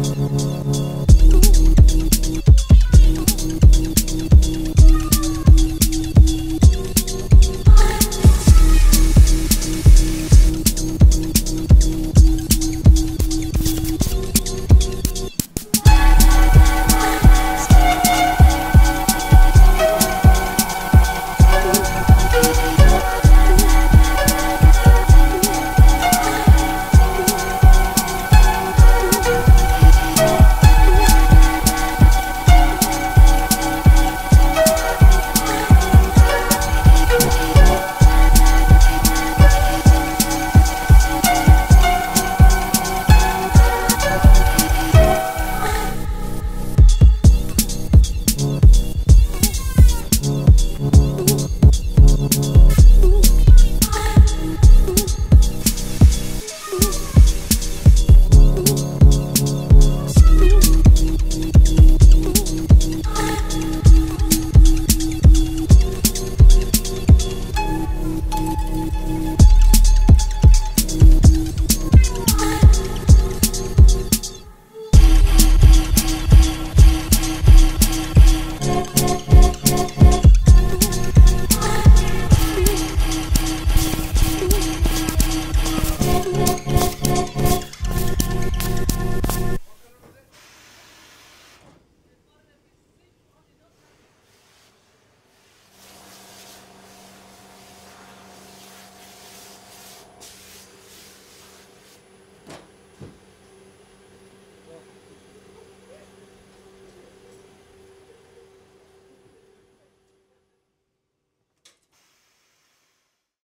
Gracias.